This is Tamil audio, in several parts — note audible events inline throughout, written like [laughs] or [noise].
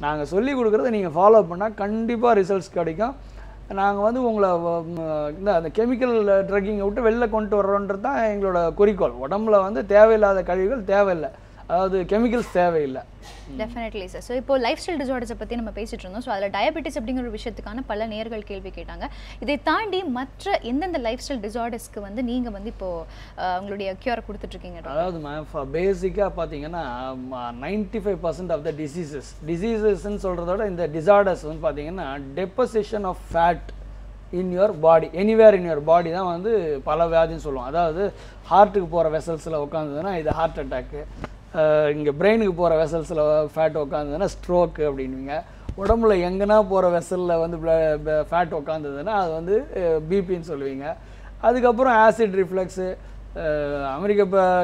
நாங்கள் சொல்லி கொடுக்குறத நீங்கள் ஃபாலோ பண்ணால் கண்டிப்பாக ரிசல்ட்ஸ் கிடைக்கும். நாங்கள் வந்து உங்களை வ- இந்த அந்த கெமிக்கல் ட்ரக்கிங்கை விட்டு வெளில கொண்டு வர்றோன்றது தான் எங்களோட குறிக்கோள். உடம்புல வந்து தேவையில்லாத கழிவுகள் தேவையில்லை. அதாவது கெமிக்கல்ஸ் தேவையில்லை. டெஃபினெட்லி சார் ஸோ இப்போ லைஃப் ஸ்டைல் டிசார்டர்ஸை பற்றி நம்ம பேசிட்டு இருந்தோம். ஸோ அதில் டயபெட்டிஸ் அப்படிங்கிற ஒரு விஷயத்துக்கான பல நேர்கள் கேள்வி கேட்டாங்க. இதை தாண்டி மற்ற எந்தெந்த லைஃப் ஸ்டைல் டிசார்டர்ஸ்க்கு வந்து நீங்கள் வந்து இப்போ அஹ், உங்களுடைய க்யூரை கொடுத்துட்ருக்கீங்க அதாவது மேம் பேசிக்காக பார்த்தீங்கன்னா ninety five percent of the diseases டிசீசஸ்ன்னு சொல்கிறதோட இந்த டிசார்டர்ஸ் வந்து பார்த்தீங்கன்னா deposition of fat in your body anywhere in your body தான் வந்து பல வியாதின்னு சொல்லுவோம். அதாவது ஹார்ட்டுக்கு போகிற வெசல்ஸில் உட்காந்துதுன்னா இது ஹார்ட் அட்டாக்கு இங்கே பிரெயினுக்கு போகிற வெசல்ஸில் ஃபேட் உட்காந்துதுன்னா ஸ்ட்ரோக்கு அப்படின்வீங்க உடம்புல எங்கன்னா போகிற வெசலில் வந்து ஃபேட் உட்காந்துதுன்னா அது வந்து பிபின்னு சொல்லுவீங்க. அதுக்கப்புறம் ஆசிட் ரிஃப்ளெக்ஸு அமெரிக்க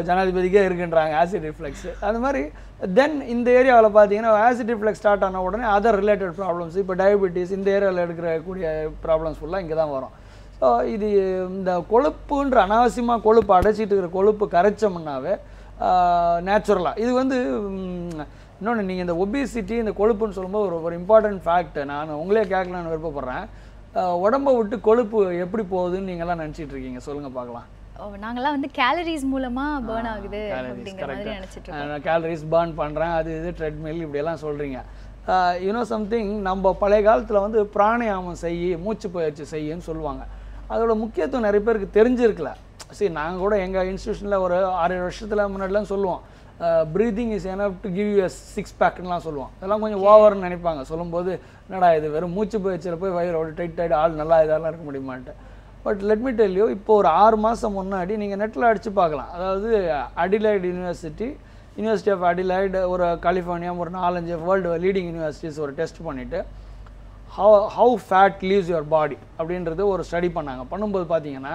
ஜனாதிபதிக்கே இருக்குன்றாங்க ஆசிட் ரிஃப்ளெக்ஸ் அது மாதிரி தென் இந்த ஏரியாவில் பார்த்தீங்கன்னா ஆசிட் ரிஃப்ளெக்ஸ் ஸ்டார்ட் ஆன உடனே அதர் ரிலேட்டட் ப்ராப்ளம்ஸ் இப்போ டயபெட்டிஸ் இந்த ஏரியாவில் எடுக்கக்கூடிய ப்ராப்ளம்ஸ் ஃபுல்லாக இங்கே தான் வரும். ஸோ இது இந்த கொழுப்புன்ற அனாவசியமாக கொழுப்பு அடைச்சிட்டு இருக்கிற கொழுப்பு கரைச்சோம்னாவே நேச்சுரலாக இது வந்து இன்னொன்று நீங்கள் இந்த ஒபிசிட்டி இந்த கொழுப்புன்னு சொல்லும்போது ஒரு ஒரு இம்பார்ட்டன்ட் ஃபேக்ட் நான் உங்களே கேட்கலான்னு விருப்பப்படுறேன். உடம்ப விட்டு கொழுப்பு எப்படி போகுதுன்னு நீங்கள்லாம் நினச்சிட்டு இருக்கீங்க? சொல்லுங்கள் பார்க்கலாம். நாங்கெல்லாம் வந்து கேலரிஸ் மூலமா பேர்ன் ஆகுது கேலரிஸ் பர்ன் பண்ணுறேன் அது இது ட்ரெட்மில் இப்படியெல்லாம் சொல்கிறீங்க யூனோ சம்திங் நம்ம பழைய காலத்தில் வந்து பிராணாயாமம் செய்யி மூச்சு பயிற்சி செய்யுன்னு சொல்லுவாங்க. அதோட முக்கியத்துவம் நிறைய பேருக்கு தெரிஞ்சிருக்கல. சரி நாங்கள் கூட எங்கள் இன்ஸ்டியூஷனில் ஒரு ஆறு ஏழு வருஷத்தில் முன்னாடிலாம் சொல்லுவோம். Breathing is enough to give you six பேக்லாம் சொல்லுவோம். அதெல்லாம் கொஞ்சம் ஓவர்னு நினைப்பாங்க. சொல்லும்போது என்னடா இது வெறும் மூச்சு பயிற்சியில் போய் வயிறு டைட் ஆகிட்டு ஆள் நல்லா இதெல்லாம் இருக்க முடியுமான்ட்டு. But let me tell you இப்போ ஒரு ஆறு மாதம் முன்னாடி நீங்கள் நெட்டில் அடித்து பார்க்கலாம். அதாவது Adelaide university university of Adelaide ஒரு கலிஃபோர்னியா ஒரு நாலஞ்சு வேர்ல்டு லீடிங் யூனிவர்சிட்டிஸ் ஒரு டெஸ்ட் பண்ணிவிட்டு how how fat leaves your body அப்படின்றது ஒரு ஸ்டடி பண்ணாங்க. பண்ணும்போது பார்த்தீங்கன்னா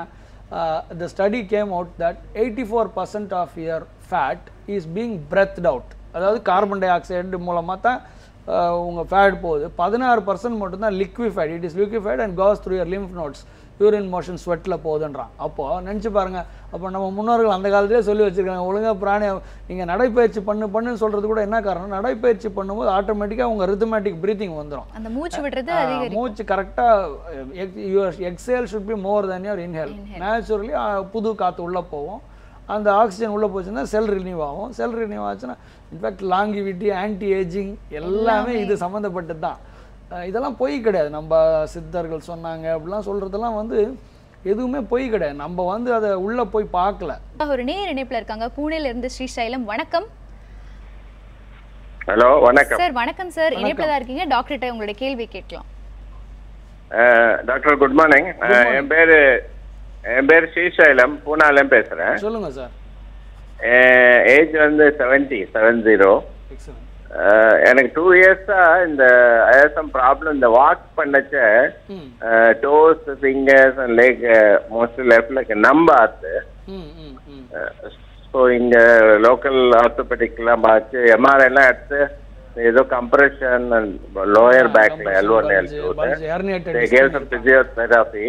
the study came out that eighty four percent of your fat is being breathed out அதாவது கார்பன் டை ஆக்சைடு மூலமாக தான் உங்கள் ஃபேட் போகுது. பதினாறு பர்சன்ட் மட்டும்தான் liquefied it is liquefied and goes through your lymph nodes urine motion ஸ்வெட்டில் போகுதுன்றான். அப்போது நினச்சி பாருங்கள் அப்போ நம்ம முன்னோர்கள் அந்த காலத்திலே சொல்லி வச்சுருக்காங்க ஒழுங்காக பிராணி நீங்கள் நடைப்பயிற்சி பண்ணு பண்ணுன்னு சொல்கிறது கூட என்ன காரணம் நடைப்பயிற்சி பண்ணும்போது ஆட்டோமேட்டிக்காக உங்கள் ரித்தமேட்டிக் ப்ரீத்திங் வந்துடும் அந்த மூச்சு விடுறது மூச்சு கரெக்டாக your exhale should be more than your inhale naturally புது காற்று உள்ளே போகும். அந்த ஆக்சிஜன் உள்ளே போச்சுன்னா செல் ரினியூ ஆகும். செல் ரினியூ ஆச்சுன்னா in fact longevity anti ageing எல்லாமே இது சம்மந்தப்பட்டது தான் இதெல்லாம் பொய் கிடையாது. நம்ம சித்தர்கள் சொன்னாங்க அப்படிலாம் சொல்கிறதெல்லாம் வந்து எதுவுமே பொய் கிடையாது. நம்ம வந்து அதை உள்ளே போய் பார்க்கல. ஒரு நேர் இணைப்புல இருக்காங்க. பூனேல இருந்து ஸ்ரீசைலம் வணக்கம். ஹலோ வணக்கம். சார் வணக்கம் சார். இணைப்புல தான் இருக்கீங்க. டாக்டர்கிட்ட உங்களுடைய கேள்வி கேட்கலாம். டாக்டர் குட் மார்னிங் என் பேரு என் பேர் ஸ்ரீசைலம். பூனாலேயும் பேசுறேன். சொல்லுங்கள் சார். ஏஜ் வந்து செவன்டி செவன் ஜீரோ எக்ஸலன்ட் எனக்கு டூ இயர்ஸா இந்த சம் ப்ராப்ளம் இந்த walk பண்ணச்ச toes fingers and leg mostly left leg நம்ப ஆத்து ஸோ இங்க லோக்கல் ஆர்த்தோபெடிக்லாம் பார்த்து எம்ஆர்ஐ எல்லாம் எடுத்து ஏதோ கம்ப்ரெஷன் லோயர் பேக்ல L one L two herniated they gave some physiotherapy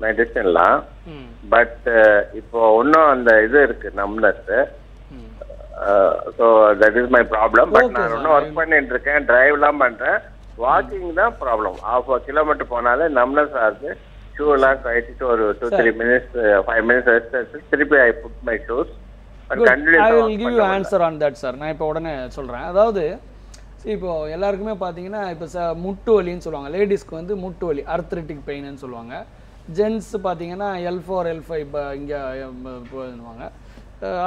மெடிசன்லாம் பட் இப்போ இன்னும் அந்த இது இருக்கு numbness so that is my problem but நான். இன்னும் ஒர்க் பண்ணிட்டு இருக்கேன் டிரைவ்லாம் பண்றேன். வாக்கிங் தான் ப்ராப்ளம் ஹாஃப் கிலோமீட்டர் போனாலே நம்னஸ் ஆகுது ஷூ எல்லாம் கழிச்சிட்டு ஒரு two three minutes five minutes rest எடுத்து திருப்பி I put my shoes but I will give you continuous answer on that sir நான் இப்போ உடனே சொல்கிறேன் அதாவது இப்போ எல்லாருக்குமே பார்த்தீங்கன்னா இப்போ ச முட்டு வலின்னு சொல்லுவாங்க. லேடிஸ்க்கு வந்து முட்டு வலி அர்த்ரிட்டிக் பெயின்னு சொல்லுவாங்க. ஜென்ஸ் பார்த்தீங்கன்னா எல் ஃபோர் எல் ஃபைவ் இங்கே போதுவாங்க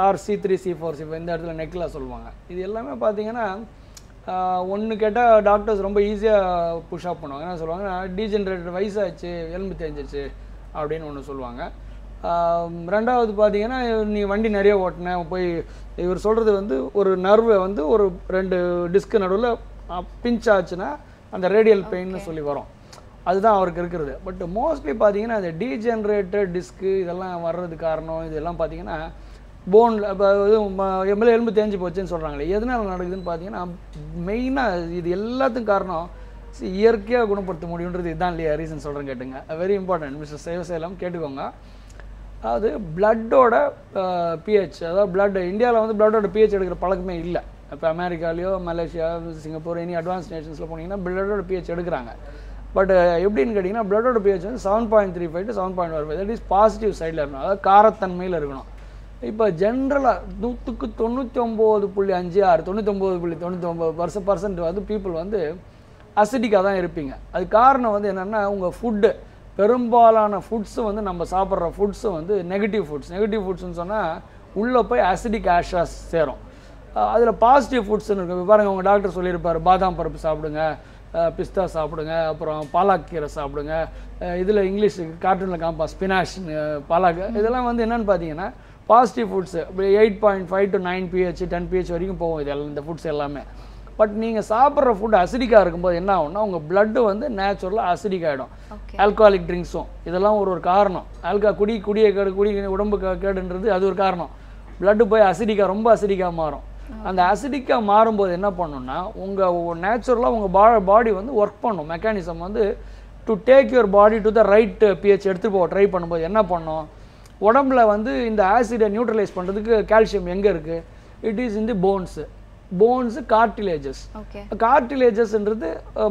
or C three C four C இந்த இடத்துல நெக்கில் சொல்லுவாங்க. இது எல்லாமே பார்த்தீங்கன்னா ஒன்று கேட்டால் டாக்டர்ஸ் ரொம்ப ஈஸியாக புஷ் அப் பண்ணுவாங்க. என்ன சொல்லுவாங்கன்னா டீஜென்ரேட்டட் வயசாச்சு எலும்பு தேஞ்சிச்சு அப்படின்னு ஒன்று சொல்லுவாங்க. ரெண்டாவது பார்த்தீங்கன்னா நீ வண்டி நிறைய ஓட்டின போய் இவர் சொல்கிறது வந்து ஒரு நர்வை வந்து ஒரு ரெண்டு டிஸ்க்கு நடுவில் பிஞ்ச் ஆச்சுன்னா அந்த ரேடியல் பெயின்னு சொல்லி வரும். அதுதான் அவருக்கு இருக்கிறது. பட் மோஸ்ட்லி பார்த்தீங்கன்னா அந்த டீஜென்ரேட்டட் டிஸ்க்கு இதெல்லாம் வர்றது காரணம் இதெல்லாம் பார்த்தீங்கன்னா போனில் இப்போ எம்எல்ஏ எலும்பு தேஞ்சு போச்சுன்னு சொல்கிறாங்களே எதனால் நடக்குதுன்னு பார்த்தீங்கன்னா மெயினாக இது எல்லாத்துக்கும் காரணம் இயற்கையாக குணப்படுத்த முடியுன்றது இதுதான் இல்லையா ரீசன் சொல்கிறேன் கேட்டுங்க. வெரி இம்பார்ட்டன்ட் மிஸ்டர் சேவசேலம் கேட்டுக்கோங்க. அதாவது பிளட்டோட பிஹெச் அதாவது பிளட் இந்தியாவில் வந்து பிளட்டோட பிஹெச் எடுக்கிற பழக்கமே இல்லை. இப்போ அமெரிக்காலேயோ மலேசியா சிங்கப்பூர் எனி அட்வான்ஸ் நேஷன்ஸில் போனீங்கன்னா பிளட்டோட பிஹெச் எடுக்கிறாங்க. பட் எப்படின்னு கேட்டிங்கன்னா பிளட்டோட பிஹெச் வந்து seven point three five to seven point one five that is positive சைடில் இருக்கணும். அதாவது காரத்தன்மையில் இருக்கணும். இப்போ ஜென்ரலாக நூற்றுக்கு தொண்ணூற்றி ஒம்பது புள்ளி அஞ்சு ஆறு தொண்ணூத்தொம்பது புள்ளி தொண்ணூற்றி ஒம்பது பர்ச பர்சன்ட் வந்து பீப்புள் வந்து அசிடிக்காக தான் இருப்பீங்க. அது காரணம் வந்து என்னென்னா உங்கள் ஃபுட்டு பெரும்பாலான ஃபுட்ஸு வந்து நம்ம சாப்பிட்ற ஃபுட்ஸு வந்து நெகட்டிவ் ஃபுட்ஸ் நெகட்டிவ் ஃபுட்ஸ்னு சொன்னால் உள்ளே போய் அசிடிக் ஆஷாஸ் சேரும். அதில் பாசிட்டிவ் ஃபுட்ஸ்னு இருக்கும் பாருங்கள் உங்கள் டாக்டர் சொல்லியிருப்பார் பாதாம் பருப்பு சாப்பிடுங்க பிஸ்தா சாப்பிடுங்க அப்புறம் பாலாக்கீரை சாப்பிடுங்க. இதில் இங்கிலீஷ் கார்ட்டூனில் காம்பா ஸ்பினாஷ் பாலாக்கு இதெல்லாம் வந்து என்னென்னு பார்த்தீங்கன்னா positive foods eight point five to nine pH ten pH வரைக்கும் போகும் இது எல்லாம் இந்த ஃபுட்ஸ் எல்லாமே. பட் நீங்கள் சாப்பிட்ற ஃபுட் அசிடிக்காக இருக்கும்போது என்ன ஆகும்னா உங்கள் பிளட்டு வந்து நேச்சுரலாக அசிடிக் ஆகிடும் ஆல்கஹாலிக் ட்ரிங்க்ஸும் இதெல்லாம் ஒரு ஒரு காரணம். ஆல்கா குடி குடியை கேடு குடி உடம்பு கேடுன்றது அது ஒரு காரணம். Blood போய் அசிடிக்காக ரொம்ப அசிடிக்காக மாறும். அந்த அசிடிக்காக மாறும்போது என்ன பண்ணும்னா உங்கள் நேச்சுரலாக உங்கள் பா பாடி வந்து ஒர்க் பண்ணும். மெக்கானிசம் வந்து to take your body to the right pH எடுத்துகிட்டு போக ட்ரை பண்ணும்போது என்ன பண்ணும்? உடம்புல வந்து இந்த ஆசிடை நியூட்ரலைஸ் பண்ணுறதுக்கு கால்சியம் எங்கே இருக்குது it is in the bones bones cartilages okay கார்டிலேஜஸ்ன்றது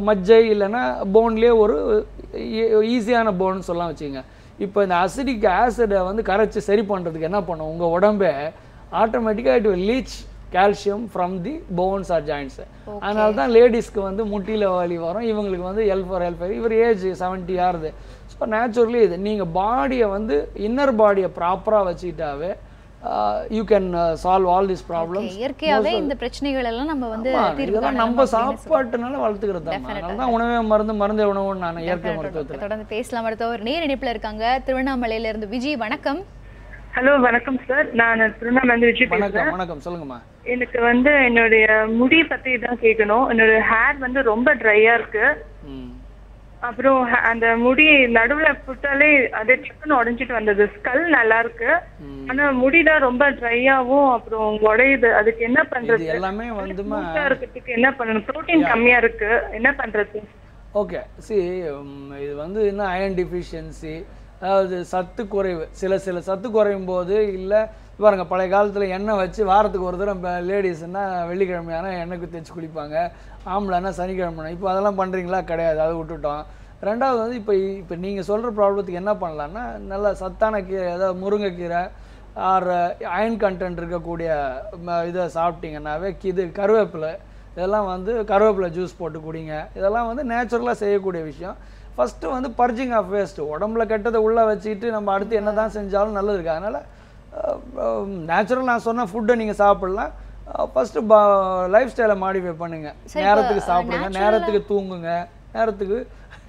மஜ்ஜை இல்லைன்னா போன்லேயே ஒரு ஈஸியான போன் சொல்லலாம் வச்சுங்க இப்போ இந்த அசிடிக் ஆசிடை வந்து கரைச்சி சரி பண்ணுறதுக்கு என்ன பண்ணும்? உங்கள் உடம்பே ஆட்டோமேட்டிக்காக it will leach calcium from the bones or joints அதனால தான் லேடிஸ்க்கு வந்து முட்டியில் வலி வரும் இவங்களுக்கு வந்து எல் ஃபார் எல் ஃபைவ் இவர் ஏஜ் செவன்ட்டி ஆறுது. ஸோ நேச்சுரலி இது நீங்கள் பாடியை வந்து இன்னர் பாடியை ப்ராப்பராக வச்சுக்கிட்டாவே you can solve all this problems இயற்கையாவே இந்த பிரச்சனைகள் எல்லாம் நம்ம வந்து இதெல்லாம் நம்ம. சாப்பாட்டுனால வளர்த்துக்கிறது தான். அதனால தான் உணவே மருந்து மருந்தே உணவுன்னு நான் இயற்கை மருத்துவத்தில். தொடர்ந்து பேசலாம் மருத்துவர் நேர் இணைப்புல இருக்காங்க. திருவண்ணாமலையில இருந்து விஜய் வணக்கம். ஹலோ வணக்கம் சார் நான் திருவண்ணாமலை விஜய் பேசுறேன். வணக்கம். சொல்லுங்கம்மா. எனக்கு வந்து என்னுடைய முடி பத்தி தான் கேட்கணும் என்னோட ஹேர் வந்து ரொம்ப ட்ரையா இருக்கு. அப்புறம் அந்த முடி நடுவுல புட்டாலே அது சிக்கன் உடைஞ்சிட்டு வந்தது. ஸ்கல் நல்லா இருக்கு. ஆனா முடிதான் ரொம்ப ட்ரையாவும் அப்புறம் உடையுது. அதுக்கு என்ன பண்றது? எல்லாமே ஸ்மூத்தா இருக்கிறதுக்கு என்ன பண்ணணும்? ப்ரோட்டீன் கம்மியா இருக்கு. என்ன பண்றது? ஓகே சி இது வந்து என்ன அயன் டிஃபிஷியன்சி அதாவது சத்து குறைவு. சில சில சத்து குறையும் போது இல்லை பாருங்க பழைய காலத்தில் எண்ணெய் வச்சு வாரத்துக்கு ஒரு தடவை இப்போ லேடிஸ்னா வெள்ளிக்கிழமையான எண்ணெய்க்கு தேய்ச்சி குளிப்பாங்க. ஆம்பளைன்னா சனிக்கிழமை. இப்போ அதெல்லாம் பண்ணுறீங்களா கிடையாது. அதை விட்டுட்டோம். ரெண்டாவது வந்து இப்போ இப்போ நீங்கள் சொல்கிற ப்ராப்ளத்துக்கு என்ன பண்ணலான்னா நல்ல சத்தான கீரை அதாவது முருங்கைக்கீரை ஆர் அயன் கண்டென்ட் இருக்கக்கூடிய ம- இதை சாப்பிட்டீங்கன்னாவே இது கருவேப்பிலை. இதெல்லாம் வந்து கருவேப்பிலை ஜூஸ் போட்டு குடிங்க. இதெல்லாம் வந்து நேச்சுரலாக செய்யக்கூடிய விஷயம். ஃபஸ்ட்டு வந்து பர்ஜிங் ஆஃப் வேஸ்ட் உடம்புல கெட்டதை உள்ளே வச்சுக்கிட்டு நம்ம அடுத்து என்ன தான் செஞ்சாலும் நல்லது இருக்கு. அதனால் நேச்சுரல் நான் சொன்ன ஃபுட்டை நீங்கள் சாப்பிடலாம். ஃபஸ்ட்டு லைஃப் ஸ்டைலை மாடிஃபை பண்ணுங்க. நேரத்துக்கு சாப்பிடுங்க. நேரத்துக்கு தூங்குங்க. நேரத்துக்கு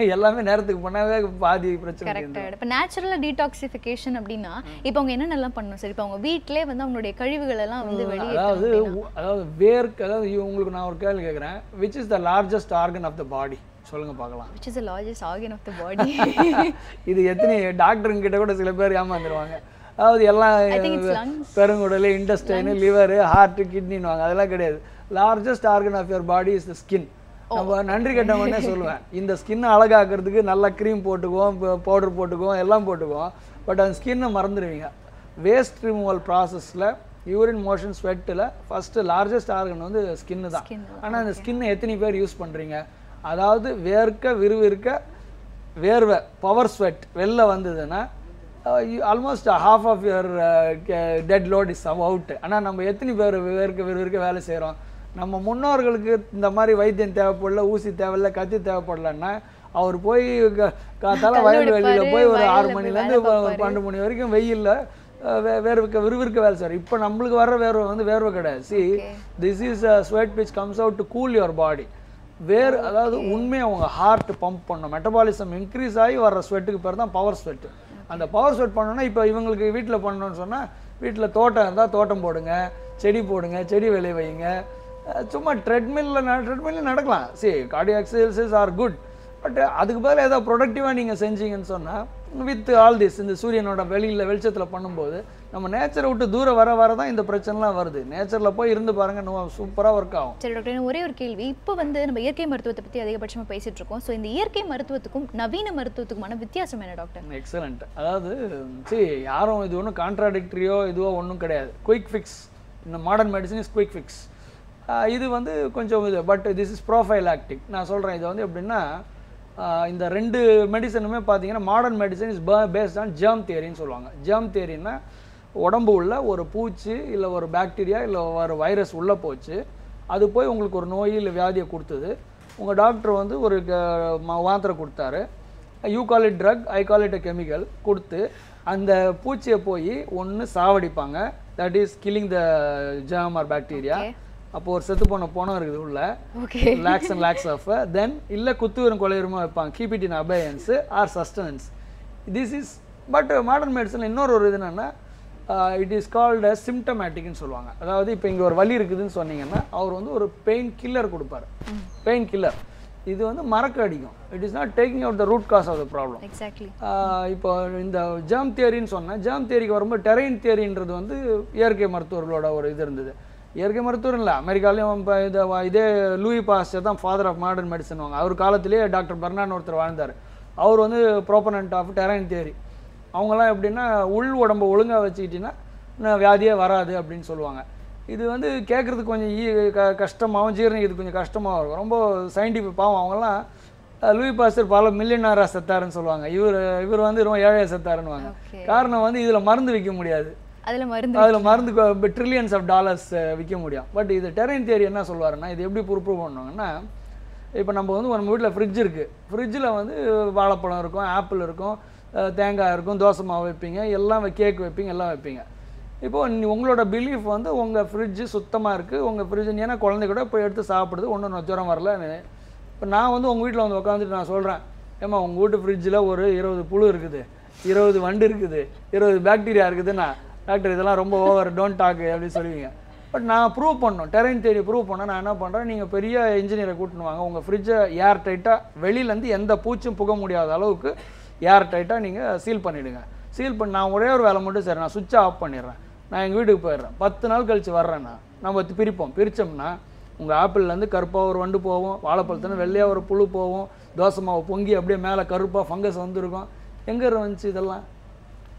எல்லாமே நேரத்துக்கு பண்ணாவே பாதி பிரச்சனை. இப்போ நேச்சுரலா டீடாக்சிஃபிகேஷன் அப்படின்னா இப்போ அவங்க என்னென்னலாம் பண்ணணும்? சரி இப்போ அவங்க வீட்டிலே வந்து அவங்களுடைய கழிவுகள் எல்லாம் வந்து அதாவது வெளியேற்றணும் உ- அதாவது வேர்க்கு அதாவது உங்களுக்கு நான் ஒரு கேள்வி கேட்குறேன். Which is the largest organ of the body சொல்லுங்க பார்க்கலாம். Which is the largest organ of the body. [laughs] இது எத்தனை டாக்டருங்க கிட்ட கூட சில பேர் ஏமாந்துருவாங்க. அதாவது எல்லாம். பெருங்குடல் இன்டஸ்டைனு லிவர் ஹார்ட் கிட்னின்வாங்க அதெல்லாம் கிடையாது. Largest organ of your body is the skin நம்ம நன்றி கெட்டவனே சொல்லுவேன். இந்த ஸ்கின்னை அழகாக்கிறதுக்கு நல்லா க்ரீம் போட்டுக்குவோம் பவுடர் போட்டுக்குவோம் எல்லாம் போட்டுக்குவோம். பட் அந்த ஸ்கின்னை மறந்துடுவீங்க வேஸ்ட் ரிமூவல் ப்ராசஸில் யூரின் மோஷன் ஸ்வெட்டில் ஃபஸ்ட்டு லார்ஜஸ்ட் ஆர்கன் வந்து ஸ்கின்னு தான். ஆனால் அந்த ஸ்கின்னை எத்தனை பேர் யூஸ் பண்ணுறீங்க அதாவது வேர்க்க விறுவிறுக்க வேர்வை பவர் ஸ்வெட் வெளில வந்ததுன்னா almost half of your dead load is out ஆனால் நம்ம எத்தனை பேர் வேர்க்க விறுவிறுக்க வேலை செய்கிறோம் நம்ம முன்னோர்களுக்கு இந்த மாதிரி வைத்தியம் தேவைப்படல ஊசி தேவையில்ல கத்தி தேவைப்படலன்னா அவர் போய் க- காத்தால வயல் வெளியில் போய் ஒரு ஆறு மணிலேருந்து. பன்னெண்டு மணி வரைக்கும் வெயில்ல வே வேர்வுக்க விறுவிறுக்க வேலை செய்கிறார் இப்போ நம்மளுக்கு வர்ற வேர்வை வந்து வேர்வை கிடையாது. See. This is sweat which comes out to cool your body வேர் அதாவது உண்மையை அவங்க ஹார்ட் பம்ப் பண்ணும் மெட்டபாலிசம் இன்க்ரீஸ் ஆகி வர்ற ஸ்வெட்டுக்கு பேர் தான் பவர் ஸ்வெட்டு அந்த பவர் ஸ்வெட் பண்ணோன்னா இப்போ இவங்களுக்கு வீட்டில் பண்ணணும்னு சொன்னால் வீட்டில் தோட்டம் இருந்தால் தோட்டம் போடுங்க செடி போடுங்க செடி விளை வைங்க. சும்மா ட்ரெட்மில்ல ட்ரெட்மில்லில் நடக்கலாம். சரி கார்டியோ ஆர் குட் பட் அதுக்கு பதிலாக ஏதோ ப்ரொடக்டிவாக நீங்கள் செஞ்சீங்கன்னு சொன்னால் வித் ஆல் திஸ் இந்த சூரியனோட வெளியில் வெளிச்சத்தில் பண்ணும்போது நம்ம நேச்சரை விட்டு தூரம் வர வர தான் இந்த பிரச்சனைலாம் வருது. நேச்சரில் போய் இருந்து பாருங்க சூப்பராக ஒர்க் ஆகும். சரி டாக்டர் ஒரே ஒரு கேள்வி. இப்போ வந்து நம்ம இயற்கை மருத்துவத்தை பத்தி அதிகபட்சமா பேசிட்டு இருக்கோம். ஸோ இந்த இயற்கை மருத்துவத்துக்கும் நவீன மருத்துவத்துக்குமான வித்தியாசம் என்ன டாக்டர் எக்ஸலண்ட் அதாவது சரி யாரும் இது ஒன்றும் கான்ட்ராடிக்டரியோ இதுவோ ஒன்றும் கிடையாது. குயிக் ஃபிக்ஸ் இந்த modern medicine is quick fix இது வந்து கொஞ்சம் இது but this is profile acting நான் சொல்கிறேன் இது வந்து எப்படின்னா இந்த ரெண்டு மெடிசனுமே பார்த்தீங்கன்னா modern medicine is based on germ தியரின்னு சொல்லுவாங்க. ஜெர்ம் தியரின்னா உடம்பு உள்ள ஒரு பூச்சி இல்லை ஒரு பாக்டீரியா இல்லை ஒரு வைரஸ் உள்ளே போச்சு. அது போய் உங்களுக்கு ஒரு நோய் இல்லை வியாதியை கொடுத்தது. உங்கள் டாக்டர் வந்து ஒரு மாத்திரை கொடுத்தாரு. You call it drug I call it chemical கொடுத்து அந்த பூச்சியை போய் ஒன்று சாவடிப்பாங்க. That is killing the germ or bacteria. அப்போ ஒரு செத்து போன பணம் இருக்குது உள்ள. Okay lakhs and lakhs of then இல்லை குத்துவரும் கொலையுரமா வைப்பாங்க. Keep it in abeyance or sustenance this is but modern medicine இன்னொரு ஒரு இது என்னன்னா இட் இஸ் கால்டு சிம்டமேட்டிக்னு சொல்லுவாங்க. அதாவது இப்போ இங்கே ஒரு வலி இருக்குதுன்னு சொன்னீங்கன்னா அவர் வந்து ஒரு பெயின் கில்லர் கொடுப்பாரு. பெயின் கில்லர் இது வந்து மறக்க அடிக்கும். It is not taking out the root cause of the problem exactly இப்போ இந்த ஜெர்ம் தியரின்னு சொன்னேன் ஜெர்ம் தியரிக்கு வரும்போது டெரைன் தியரின்றது வந்து இயற்கை மருத்துவர்களோட ஒரு இது இருந்தது. இயற்கை மருத்துவர் இல்லை. அமெரிக்காலையும் இப்போ இதை இதே லூயி பாஸ்டர் தான் ஃபாதர் ஆஃப் மாடர்ன் மெடிசன் வாங்க அவர் காலத்திலேயே டாக்டர் பர்னான் ஒருத்தர் வாழ்ந்தார். அவர் வந்து ப்ரோப்பனண்ட் ஆஃப் டெரைன் தியரி அவங்கெல்லாம் எப்படின்னா உள் உடம்பை ஒழுங்காக வச்சுக்கிட்டிங்கன்னா வியாதியே வராது அப்படின்னு சொல்லுவாங்க. இது வந்து கேட்குறதுக்கு கொஞ்சம் ஈ க கஷ்டமாகவும் ஜீரணிக்கிறதுக்கு கொஞ்சம் கஷ்டமாகவும் இருக்கும். ரொம்ப சயின்டிஃபிக் பாவம். அவங்கெல்லாம் லூயி பாஸ்டர் பல மில்லியனாரா செத்தாருன்னு சொல்லுவாங்க. இவர் இவர் வந்து ரொம்ப ஏழையா செத்தாருன்னுவாங்க. காரணம் வந்து இதில் மருந்து விற்க முடியாது. அதுல மருந்து அதில் மருந்து ட்ரில்லியன்ஸ் ஆஃப் டாலர்ஸ் விற்க முடியும். பட் இது டெரைன் தேரி என்ன சொல்லுவாருன்னா இது எப்படி ப்ரூவ் பண்ணுவாங்கன்னா இப்போ நம்ம வந்து நம்ம வீட்டில் ஃப்ரிட்ஜ் இருக்குது ஃப்ரிட்ஜில் வந்து வாழைப்பழம் இருக்கும் ஆப்பிள் இருக்கும். தேங்காய் இருக்கும் தோசை மாவு வைப்பீங்க எல்லாம் கேக் வைப்பீங்க எல்லாம் வைப்பீங்க. இப்போ உங்களோட பிலீஃப் வந்து உங்கள் ஃப்ரிட்ஜு சுத்தமாக இருக்குது உங்கள் ஃப்ரிட்ஜ் ஏன்னா குழந்தை கூட போய் எடுத்து சாப்பிடுது ஒன்றும் ஜுரம் வரலன்னு இப்போ நான் வந்து உங்கள் வீட்டில் வந்து உட்காந்துட்டு நான் சொல்கிறேன் ஏம்மா உங்கள் வீட்டு ஃப்ரிட்ஜில் ஒரு இருபது புழு இருக்குது இருபது வண்டு இருக்குது இருபது பாக்டீரியா இருக்குதுன்னா டாக்டர் இதெல்லாம் ரொம்ப ஓவர் டோன்ட் டாக் அப்படின்னு சொல்லுவீங்க. பட் நான் ப்ரூவ் பண்ணோம் டெரைன் தேடி ப்ரூவ் பண்ண நான் என்ன பண்ணுறேன் நீங்கள் பெரிய இன்ஜினியரை கூட்டின்னு வாங்க உங்கள் ஃப்ரிட்ஜை ஏர் டைட்டாக வெளியிலேருந்து எந்த பூச்சும் புக முடியாத அளவுக்கு ஏர் டைட்டாக நீங்கள் சீல் பண்ணிவிடுங்க சீல் பண்ணி நான் ஒரே ஒரு வேலை மட்டும் சரி நான் சுவிட்சை ஆஃப் பண்ணிடுறேன். நான் எங்கள் வீட்டுக்கு போயிடுறேன். பத்து நாள் கழிச்சு வர்றேன் நான் நம்ம பிரிப்போம். பிரித்தோம்னா உங்கள் ஆப்பிள்லேருந்து கருப்பாக ஒரு வண்டு போகும் வாழைப்பழத்துலேருந்து வெள்ளையாக ஒரு புழு போகும் தோசை மாவு பொங்கி அப்படியே மேலே கருப்பாக ஃபங்கஸ் வந்துருக்கும். எங்கே வந்துச்சு இதெல்லாம்?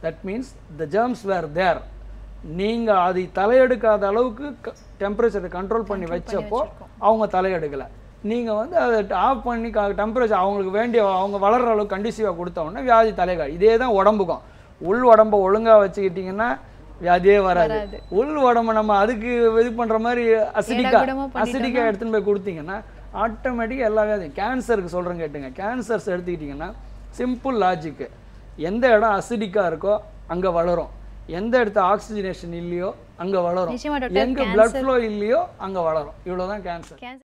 That means the germs where there நீங்கள் அதை தலையெடுக்காத அளவுக்கு டெம்பரேச்சரை கண்ட்ரோல் பண்ணி வச்சப்போ அவங்க தலையெடுக்கலை. நீங்கள் வந்து அதை ஆஃப் பண்ணி டெம்பரேச்சர் அவங்களுக்கு வேண்டிய அவங்க வளர்கிற அளவுக்கு கண்டிசிவாக கொடுத்த உடனே வியாதி தலைகா இதே தான் உடம்புக்கும். உள் உடம்ப ஒழுங்காக வச்சுக்கிட்டிங்கன்னா வியாதியே வராது. உள் உடம்ப நம்ம அதுக்கு இது பண்ணுற மாதிரி அசிடிக்கா ஏடாகூடமா பண்ணிட்டோம்னா- அசிடிக்கா எடுத்துன்னு போய் கொடுத்தீங்கன்னா ஆட்டோமேட்டிக்காக எல்லா வியாதியும் கேன்சருக்கு சொல்கிறேன் கேட்டுங்க. கேன்சர்ஸ் எடுத்துக்கிட்டிங்கன்னா சிம்பிள் லாஜிக்கு எந்த இடம் அசிடிக்காக இருக்கோ அங்கே வளரும். எந்த இடத்துல ஆக்சிஜனேஷன் இல்லையோ அங்கே வளரும். எங்கே cancer- flow இல்லையோ அங்கே வளரும். இவ்வளவுதான் கேன்சர் கேன்சர்